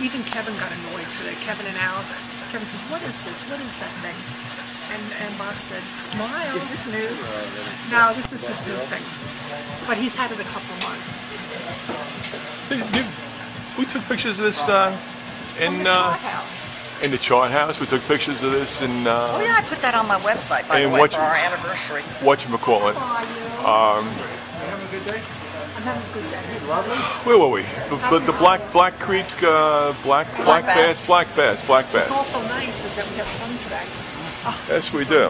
Even Kevin got annoyed today. Kevin and Alice. Kevin said, "What is this? What is that thing?" And and Bob said, "Smile." Is this new? No, this is his new thing. But he's had it a couple of months. Did- did- We took pictures of this uh, From in the uh, Chart House. in the chart house. We took pictures of this in Oh uh, yeah, I put that on my website by And the way what for you- our anniversary. what you call it. How are you? Um, Having a good day? I'm having a good day. Lovely. where were we? The, the, the Black Black Creek uh, Black Black Bass. Bass Black Bass Black What's Bass. also nice is that we have sun today. Yes, we do.